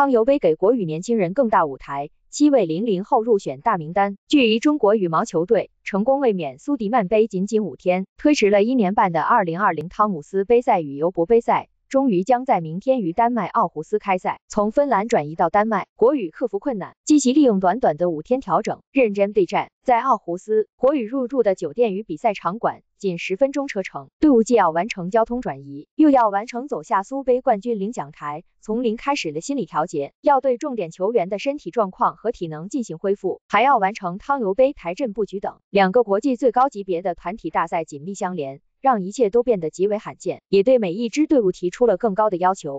汤尤杯给国羽年轻人更大舞台，七位零零后入选大名单。距离中国羽毛球队成功卫冕苏迪曼杯仅仅五天，推迟了一年半的2020汤姆斯杯赛与尤伯杯赛。终于将在明天于丹麦奥胡斯开赛。从芬兰转移到丹麦，国羽克服困难，积极利用短短的五天调整，认真备战。在奥胡斯，国羽入住的酒店与比赛场馆仅十分钟车程，队伍既要完成交通转移，又要完成走下苏杯冠军领奖台从零开始的心理调节，要对重点球员的身体状况和体能进行恢复，还要完成汤尤杯台阵布局等两个国际最高级别的团体大赛紧密相连。让一切都变得极为罕见，也对每一支队伍提出了更高的要求。